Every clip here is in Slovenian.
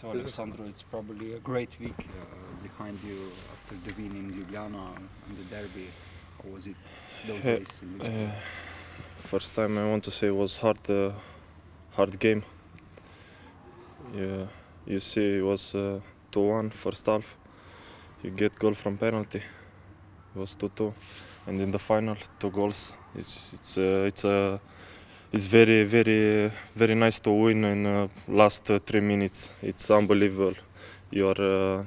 So Alessandro, it's probably a great week uh, behind you after the win in Ljubljana and the derby. How was it those Uh, days? Uh, first time I want to say it was hard, uh, hard game. Yeah, you see, it was uh, 2-1 first half. You get goal from penalty. It was 2-2, and in the final, two goals. It's it's uh, it's uh, it's very very very nice to win in uh, last three minutes. It's unbelievable. You are uh,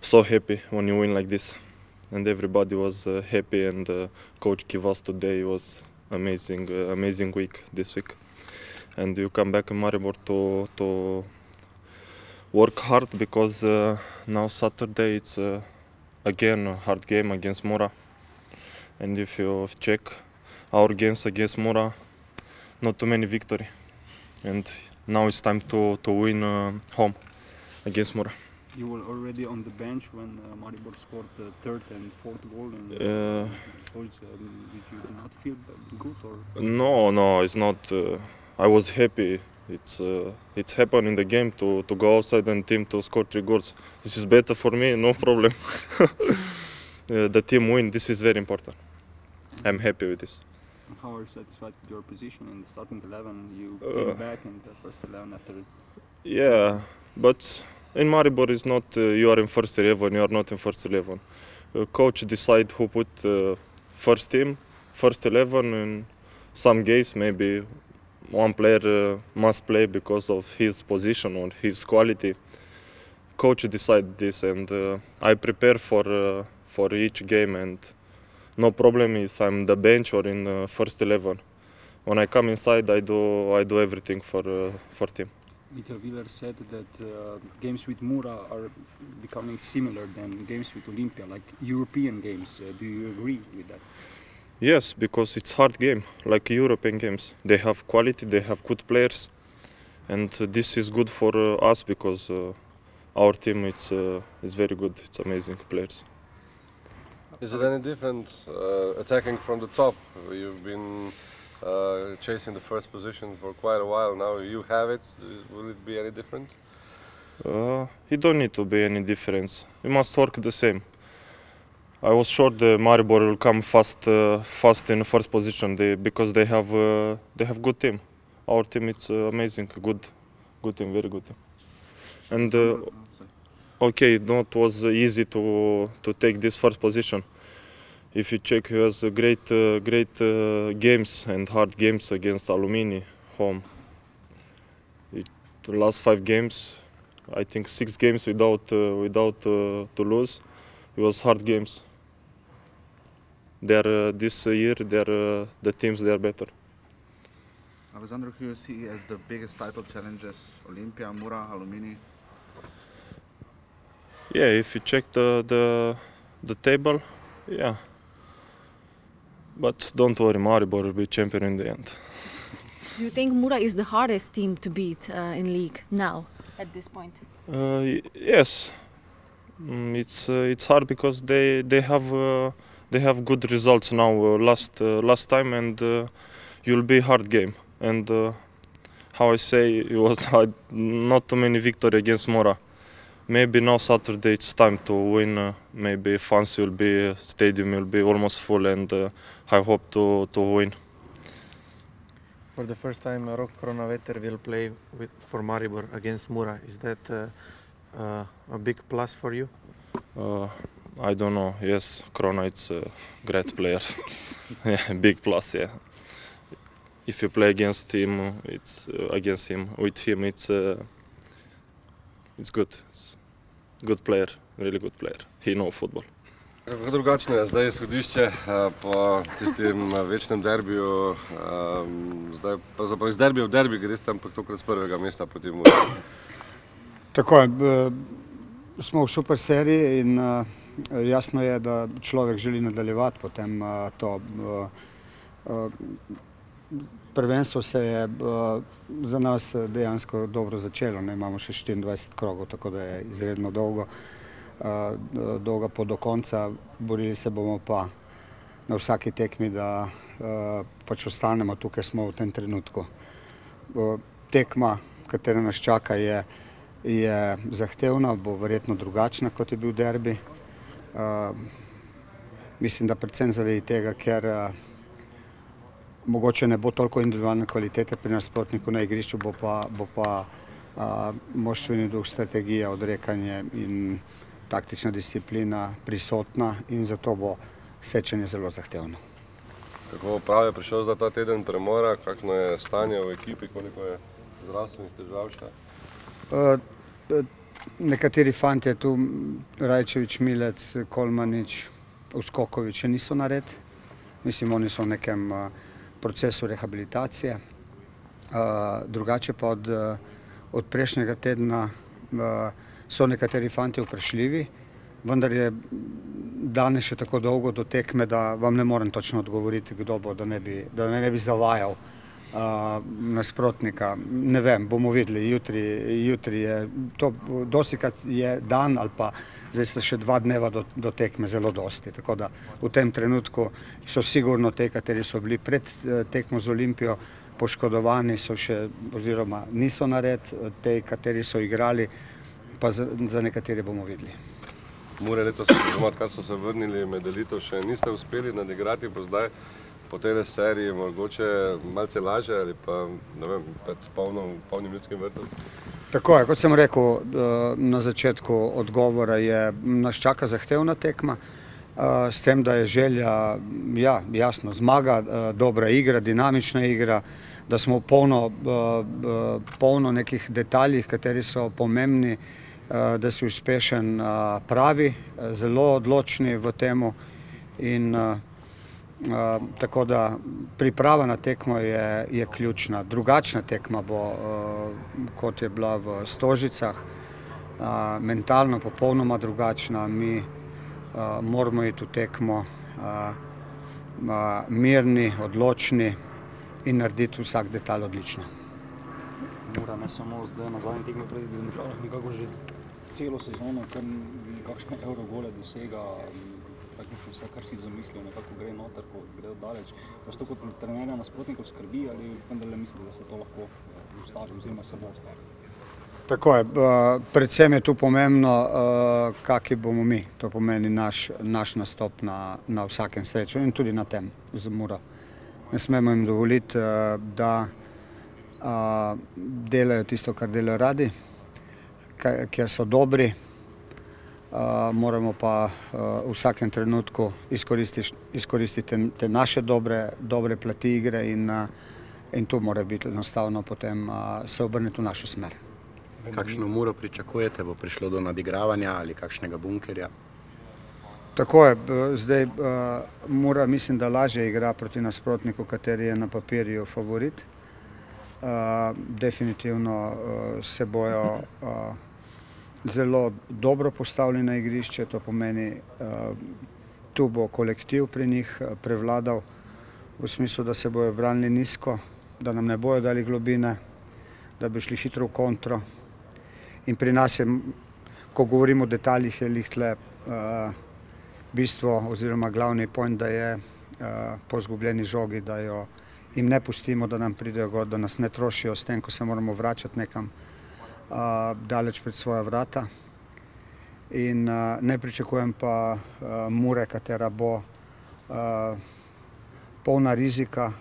so happy when you win like this and everybody was uh, happy and uh, coach Kivas today was amazing uh, amazing week this week and you come back in Maribor to to work hard because uh, now Saturday it's uh, again a hard game against Mora and if you check our games against Mora not too many victory and now it's time to to win uh, home against Mora You were already on the bench when uh, Maribor scored the third and fourth goal. And, Uh, goals. Um, did you not feel good or? No, no, it's not. Uh, I was happy. It's uh, it's happened in the game to, to go outside and team to score three goals. This is better for me, no problem. uh, the team win. This is very important. I'm happy with this. How are you satisfied with your position in the starting eleven? You Uh, came back in the first eleven after. Yeah, but in Maribor is not. Uh, you are in first eleven. You are not in first eleven. Uh, coach decide who put uh, first team, first eleven, and some games maybe one player uh, must play because of his position or his quality. Coach decide this, and uh, I prepare for uh, for each game, and no problem if I'm the bench or in uh, first eleven. When I come inside, I do I do everything for uh, for team. Dieter Wieler said that uh, games with Mura are becoming similar than games with Olympia, like European games. Uh, do you agree with that? Yes, because it's hard game, like European games. They have quality, they have good players, and this is good for uh, us because uh, our team it's uh, is very good. It's amazing players. Is it any different uh, attacking from the top? You've been uh, chasing the first position for quite a while now. You have it. Will it be any different? Uh, it don't need to be any difference. We must work the same. I was sure the Maribor will come fast, uh, fast in the first position they, because they have uh, they have good team. Our team it's uh, amazing, good, good team, very good team. And uh, okay, not was easy to to take this first position. If you check, he has great, uh, great uh, games and hard games against Alumini home. It, the last five games, I think six games without uh, without uh, to lose. It was hard games. They're uh, this year, they're uh, the teams they are better. Alessandro, who you see as the biggest title challenges? Olympia, Mura, Alumini? Yeah, if you check the the the table, yeah. But don't worry, Maribor will be champion in the end. Do you think Mura is the hardest team to beat uh, in league now at this point? Uh, y- yes, mm, it's uh, it's hard because they they have uh, they have good results now. Uh, last uh, last time and uh, you'll be hard game. And uh, how I say, it was not- not too many victory against Mora. Maybe now Saturday it's time to win. Uh, maybe fans will be stadium will be almost full, and uh, I hope to to win. For the first time, uh, Rok Kronaveter will play with, for Maribor against Mura. Is that uh, uh, a big plus for you? Uh, I don't know. Yes, Krona, it's a great player. yeah, big plus. Yeah. If you play against him, it's uh, against him. With him, it's uh, it's good. It's good player, really good player. He know football. Kako drugačno je zdaj izhodišče eh, po tistem eh, večnem derbiju? ehm, Zdaj pa zapravo iz derbija v derbi greš tam ampak tokrat z prvega mesta proti Muri. Tako je, b- smo v super seriji in jasno je, da človek želi nadaljevati potem to. Prvenstvo se je uh, za nas eh, dejansko dobro začelo, ne imamo še 24 krogov, tako da je izredno dolgo, uh, dolga pot do konca, borili se bomo pa na vsaki tekmi, da uh, pač ostanemo tukaj, smo v tem trenutku. Uh, tekma, katera nas čaka, je je zahtevna, bo verjetno drugačna kot je bil derbi. Uh, mislim, da predvsem zaradi tega, ker uh, mogoče ne bo toliko individualne kvalitete pri nasprotniku na igrišču, bo pa, bo pa uh, moštveni duh, strategija, odrekanje in taktična disciplina prisotna in zato bo sečenje zelo zahtevno. Kako prav je prišel za ta teden premora, kakšno je stanje v ekipi, koliko je zdravstvenih težav še? Uh, nekateri fanti tu, Rajčevič, Milec, Kolmanič, Uskokovič, še niso nared. Mislim, oni so v nekem uh, procesu rehabilitacije. Uh, drugače pa od, uh, od prejšnjega tedna uh, so nekateri fanti vprašljivi, vendar je danes še tako dolgo do tekme, da vam ne morem točno odgovoriti, kdo bo, da ne bi, da ne bi zavajal nasprotnika. Ne vem, bomo videli, jutri, jutri je to, dosti krat je dan ali pa zdaj sta še dva dneva do, do tekme zelo dosti. Tako da v tem trenutku so sigurno te, kateri so bili pred tekmo z Olimpijo, poškodovani so še oziroma niso nared, te, kateri so igrali, pa za, za nekatere bomo videli. Mure letos, oziroma odkar so se vrnili med elito, še niste uspeli nadigrati, pa zdaj po tej seriji mogoče malce lažje ali pa ne vem, pred polno, polnim ljudskim vrtom? Tako je, kot sem rekel na začetku odgovora, je nas čaka zahtevna tekma, s tem, da je želja, ja, jasno, zmaga, dobra igra, dinamična igra, da smo polno, polno nekih detaljih, kateri so pomembni, da si uspešen pravi, zelo odločni v temu in tako da priprava na tekmo je, je ključna. Drugačna tekma bo, kot je bila v Stožicah, mentalno popolnoma drugačna. Mi moramo iti v tekmo mirni, odločni in narediti vsak detalj odlično. Mura ne samo zdaj na zadnji tekmi pred Domžalami, nekako že celo sezono, kar nekakšne evrogole dosega, praktično vse, kar si zamislijo, nekako gre noter, ko gre daleč. Vas to kot trenerja nasprotnikov skrbi ali vendarle mislite, da se to lahko ustavi oziroma se bo ustavilo? Tako je, predvsem je tu pomembno, kaki bomo mi, to pomeni naš, naš nastop na, na vsakem sreču in tudi na tem z Muro. Ne smemo jim dovoliti, da delajo tisto, kar delajo radi, ker so dobri, moramo pa v vsakem trenutku izkoristiti, izkoristiti te naše dobre, dobre plati igre in, in tu mora biti enostavno potem se obrniti v našo smer. Kakšno muro pričakujete, bo prišlo do nadigravanja ali kakšnega bunkerja? Tako je, zdaj Mura mislim, da lažje igra proti nasprotniku, kateri je na papirju favorit. Definitivno se bojo zelo dobro postavili na igrišče, to pomeni, tu bo kolektiv pri njih prevladal v smislu, da se bojo branili nizko, da nam ne bojo dali globine, da bi šli hitro v kontro. In pri nas je, ko govorimo o detaljih, je lih tle bistvo oziroma glavni point, da je po izgubljeni žogi, da jo jim ne pustimo, da nam pridejo gor, da nas ne trošijo s tem, ko se moramo vračati nekam daleč pred svoja vrata. In ne pričakujem pa Mure, katera bo polna rizika,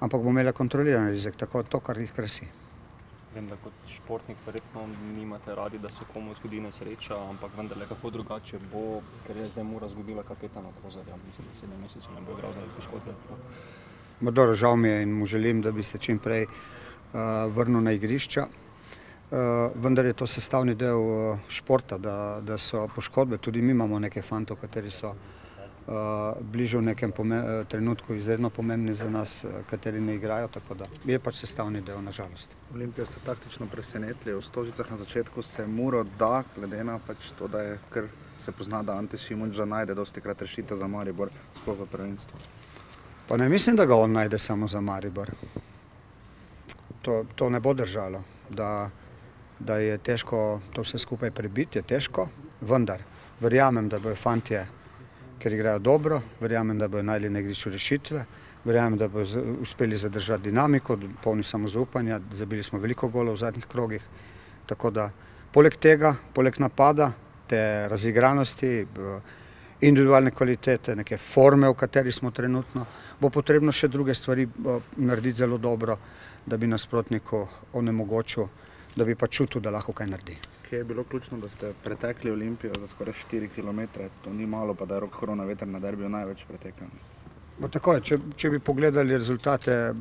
ampak bo imela kontroliran rizik, tako to, kar jih krasi. Vem, da kot športnik verjetno nimate radi, da se komu zgodi nesreča, ampak vendarle kako drugače bo, ker je zdaj Mura izgubila kapetana Kozarja, mislim, da sedem mesecev ne bo igral zaradi poškodbe. Dobro, žal mi je in mu želim, da bi se čim prej vrnil na igrišča. Vendar je to sestavni del športa, da, da so poškodbe, tudi mi imamo nekaj fantov, kateri so bliže v nekem trenutku izredno pomembni za nas, kateri ne igrajo, tako da je pač sestavni del, na žalost. Olimpijo ste taktično presenetili, v Stožicah na začetku se Muro da, glede na pač to, da je kar se pozna, da Ante Šimunža najde dosti krat rešitev za Maribor, sploh v prvenstvu. Pa ne mislim, da ga on najde samo za Maribor. To, to ne bo držalo, da, da je težko to vse skupaj prebiti, je težko, vendar verjamem, da bojo fantje, ker igrajo dobro, verjamem, da bojo najli na igrišču rešitve, verjamem, da bojo uspeli zadržati dinamiko, polni samozaupanja, zabili smo veliko golov v zadnjih krogih, tako da Poleg tega, poleg napada, te razigranosti, individualne kvalitete, neke forme, v kateri smo trenutno, bo potrebno še druge stvari narediti zelo dobro, da bi nasprotniku onemogočil, da bi pa čutil, da lahko kaj naredi. Kje je bilo ključno, da ste pretekli Olimpijo za skoraj 4 km, to ni malo, pa da je rok korona veter na derbiju največ pretekel? Bo tako je, če, če bi pogledali rezultate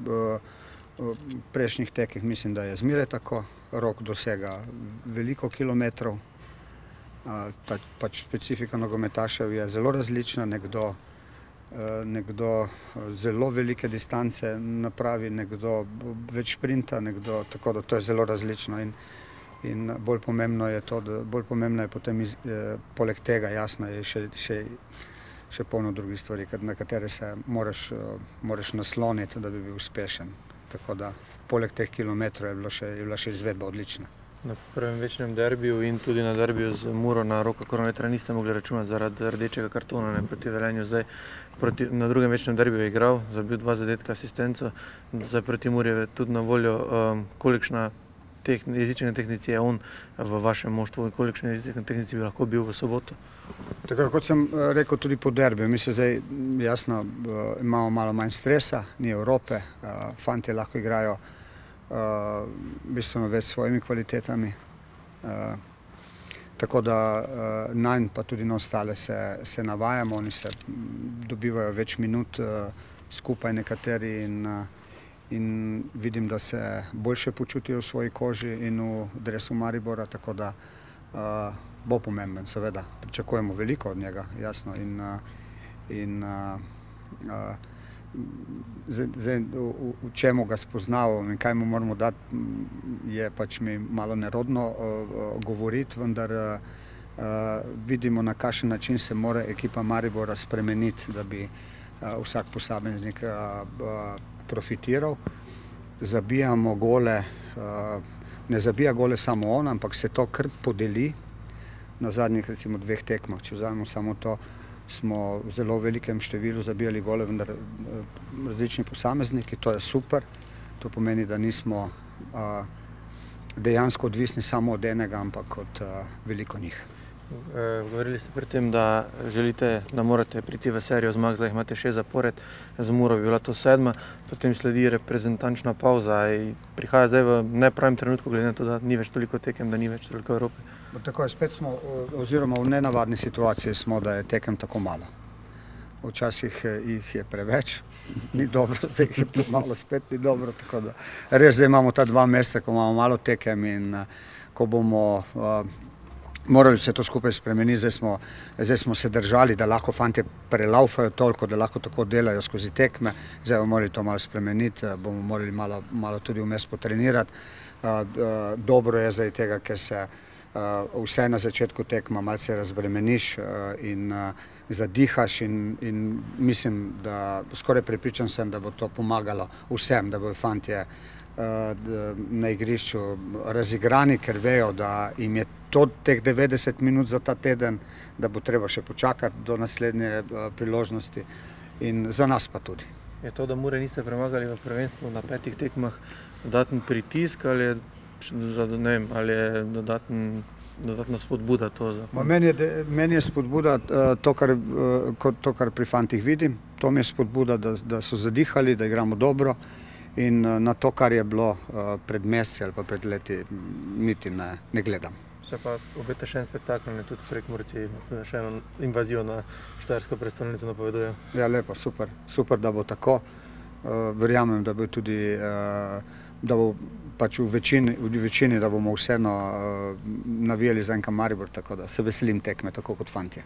prejšnjih tekih, mislim, da je zmeraj tako, rok dosega veliko kilometrov, ta, pač specifika nogometašev je zelo različna, nekdo, nekdo zelo velike distance napravi, nekdo več sprinta, nekdo, tako da to je zelo različno in, in bolj pomembno je to, da bolj pomembno je potem iz, eh, poleg tega, jasno je še, še, še polno drugih stvari, na katere se moraš, moraš nasloniti, da bi bil uspešen. Tako da poleg teh kilometrov je, bilo še, je bila še izvedba odlična. Na prvem večnem derbiju in tudi na derbiju z Muro na roka koronavetra niste mogli računati zaradi rdečega kartona ne, proti Velenju. Zdaj proti, na drugem večnem derbiju je igral, zabil dva zadetka asistenco, zdaj proti Muri je tudi na voljo, um, kolikšna tehn, jezične tehnici je on v vašem moštvu in kolikšne jezične tehnici bi lahko bil v soboto? Tako kot sem rekel tudi po derbiju, mi se zdaj jasno imamo malo manj stresa, ni Evrope, fantje lahko igrajo uh, bistveno več svojimi kvalitetami. Uh, tako da uh, nanj pa tudi na ostale se, se navajamo, oni se dobivajo več minut uh, skupaj nekateri in, uh, in vidim, da se boljše počutijo v svoji koži in v dresu Maribora, tako da uh, bo pomemben, seveda. Pričakujemo veliko od njega, jasno. In, uh, in, uh, uh, zdaj, v, v čemu ga spoznavamo in kaj mu moramo dati, je pač mi malo nerodno uh, govoriti, vendar uh, vidimo, na kakšen način se mora ekipa Maribora spremeniti, da bi uh, vsak posameznik uh, uh, profitiral. Zabijamo gole, uh, ne zabija gole samo on, ampak se to kar podeli na zadnjih recimo dveh tekmah, če vzamemo samo to, smo v zelo velikem številu zabijali gole, vendar različni posamezniki, to je super. To pomeni, da nismo dejansko odvisni samo od enega, ampak od veliko njih. Govorili ste pri tem, da želite, da morate priti v serijo zmag, zdaj imate šest zapored, z Muro bi bila to sedma, potem sledi reprezentančna pauza in prihaja zdaj v nepravem trenutku, glede na to, da ni več toliko tekem, da ni več toliko Evrope. Tako je, spet smo, oziroma v nenavadni situaciji smo, da je tekem tako malo. Včasih jih je preveč, ni dobro, zdaj jih je malo, spet ni dobro. Tako da res zdaj imamo ta dva meseca, ko imamo malo tekem in ko bomo morali vse to skupaj spremeniti, zdaj smo, zdaj smo se držali, da lahko fantje prelaufajo toliko, da lahko tako delajo skozi tekme, zdaj bomo morali to malo spremeniti, bomo morali malo, malo tudi vmes potrenirati. Dobro je zdaj tega, ker se vse na začetku tekma malce razbremeniš in zadihaš in, in mislim, da skoraj prepričan sem, da bo to pomagalo vsem, da bojo fantje na igrišču razigrani, ker vejo, da jim je to teh 90 minut za ta teden, da bo treba še počakati do naslednje priložnosti. In za nas pa tudi. Je to, da Mure niste premagali v prvenstvu na petih tekmah, dodaten pritisk ali je, ne vem, ali je dodaten dodatna spodbuda to za Ma meni je, meni je spodbuda to kar, to, kar pri fantih vidim, to mi je spodbuda, da, da so zadihali, da igramo dobro in na to, kar je bilo pred meseci ali pa pred leti, niti ne, ne gledam. Se pa obeta še en spektakel, tudi prek Murci, še eno invazijo na Štajersko prestolnico napovedujejo. Ja, lepo, super, super, da bo tako. Verjamem, da bo tudi, da bo pač v večini, v večini, da bomo vseeno navijali za NK Maribor, tako da se veselim tekme, tako kot fantje.